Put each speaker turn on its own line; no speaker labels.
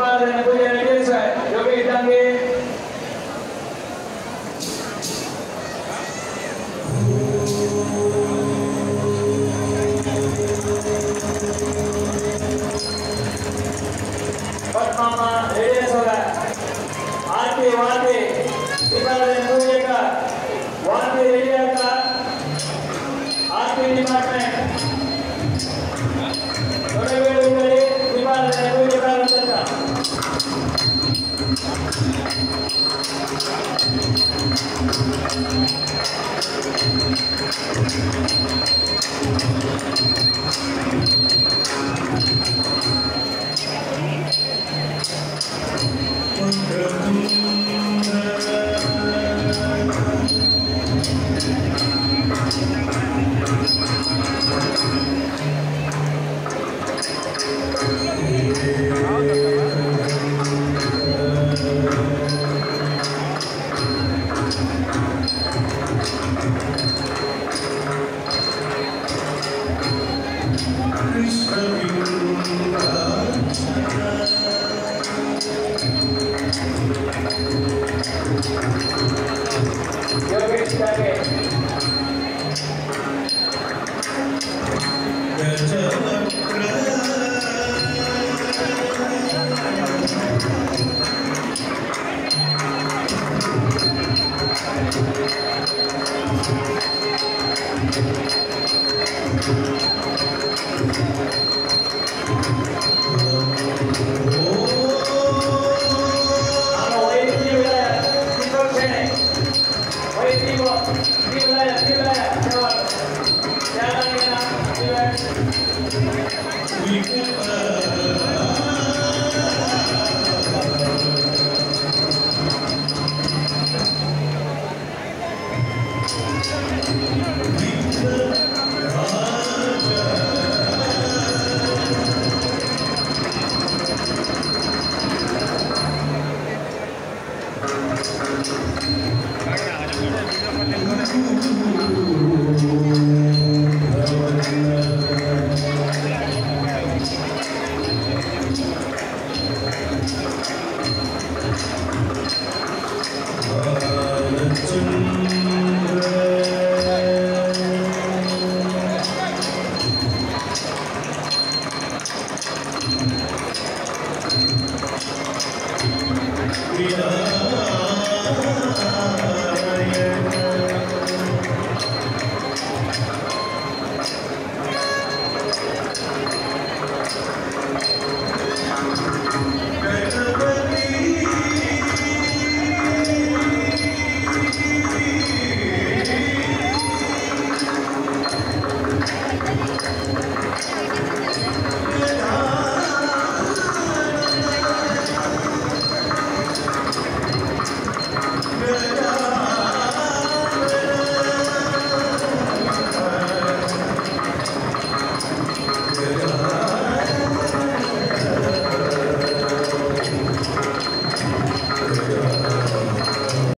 padre nel cuore della chiesa, io vedo anche... Padmama, Eresola, Ate, Vate, Ikare, Mujeka, Vate, Ereaka, Ate, Department,
네,
여기 시작해.
Peter.